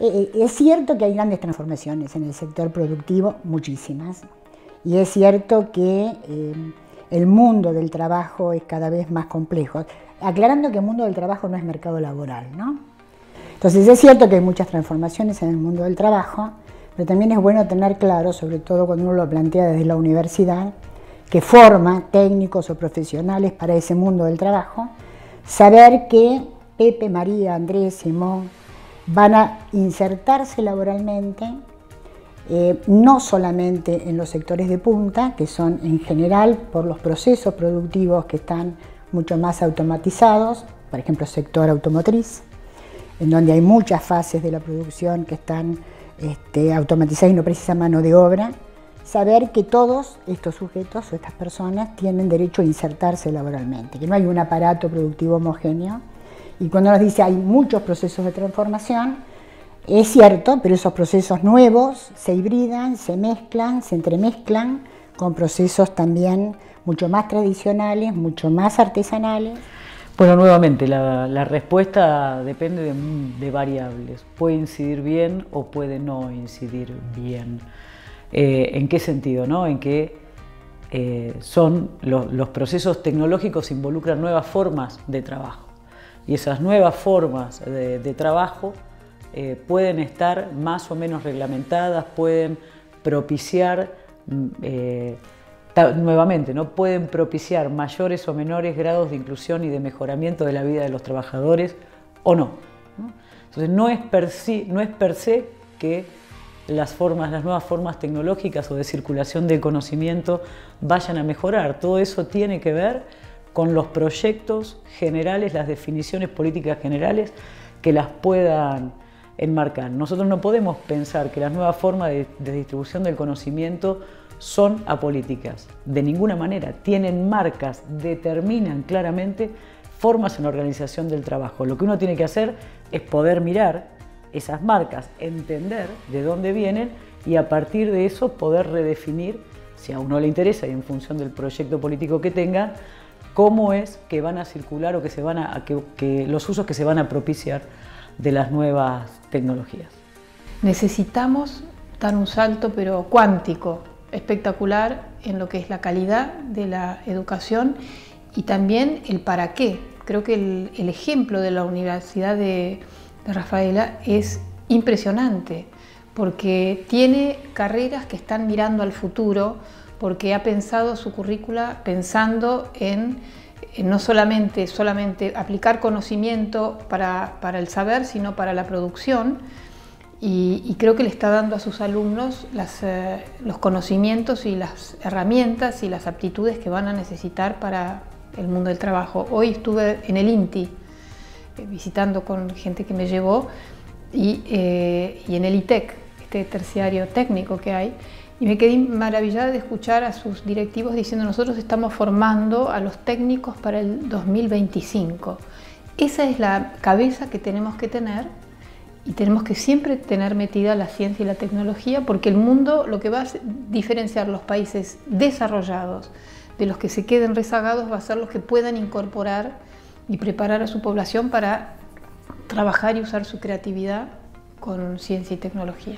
Eh, eh, es cierto que hay grandes transformaciones en el sector productivo, muchísimas, y es cierto que eh, el mundo del trabajo es cada vez más complejo, aclarando que el mundo del trabajo no es mercado laboral, ¿no? Entonces es cierto que hay muchas transformaciones en el mundo del trabajo, pero también es bueno tener claro, sobre todo cuando uno lo plantea desde la universidad, que forma técnicos o profesionales para ese mundo del trabajo, saber que Pepe, María, Andrés, Simón van a insertarse laboralmente, eh, no solamente en los sectores de punta, que son en general por los procesos productivos que están mucho más automatizados, por ejemplo, sector automotriz, en donde hay muchas fases de la producción que están este, automatizadas y no precisa mano de obra, saber que todos estos sujetos o estas personas tienen derecho a insertarse laboralmente, que no hay un aparato productivo homogéneo. Y cuando nos dice hay muchos procesos de transformación, es cierto, pero esos procesos nuevos se hibridan, se mezclan, se entremezclan con procesos también mucho más tradicionales, mucho más artesanales. Bueno, nuevamente, la, respuesta depende de, variables. Puede incidir bien o puede no incidir bien. Eh, ¿En qué sentido? No? En que eh, son los procesos tecnológicos involucran nuevas formas de trabajo y esas nuevas formas de, trabajo eh, pueden estar más o menos reglamentadas, pueden propiciar mm, nuevamente, ¿no? pueden propiciar mayores o menores grados de inclusión y de mejoramiento de la vida de los trabajadores o no. Entonces no es per no es per se que las formas, las nuevas formas tecnológicas o de circulación del conocimiento vayan a mejorar. Todo eso tiene que ver con los proyectos generales, las definiciones políticas generales que las puedan enmarcar. Nosotros no podemos pensar que las nuevas formas de, distribución del conocimiento son apolíticas, de ninguna manera. Tienen marcas, determinan claramente formas en la organización del trabajo. Lo que uno tiene que hacer es poder mirar esas marcas, entender de dónde vienen y a partir de eso poder redefinir, si a uno le interesa y en función del proyecto político que tenga, cómo es que van a circular o que, se van a, que, los usos que se van a propiciar de las nuevas tecnologías. Necesitamos dar un salto, pero cuántico, espectacular en lo que es la calidad de la educación y también el para qué. Creo que el ejemplo de la Universidad de, de Rafaela es impresionante porque tiene carreras que están mirando al futuro, porque ha pensado su currícula pensando en, no solamente, solamente aplicar conocimiento para, el saber, sino para la producción. Y, creo que le está dando a sus alumnos eh, los conocimientos y las herramientas y las aptitudes que van a necesitar para el mundo del trabajo. Hoy estuve en el INTI, eh, visitando con gente que me llevó, y, eh, y en el ITEC, este terciario técnico que hay, y me quedé maravillada de escuchar a sus directivos diciendo nosotros estamos formando a los técnicos para el 2025. Esa es la cabeza que tenemos que tener y tenemos que siempre tener metida la ciencia y la tecnología porque el mundo lo que va a diferenciar los países desarrollados de los que se queden rezagados va a ser los que puedan incorporar y preparar a su población para trabajar y usar su creatividad con ciencia y tecnología.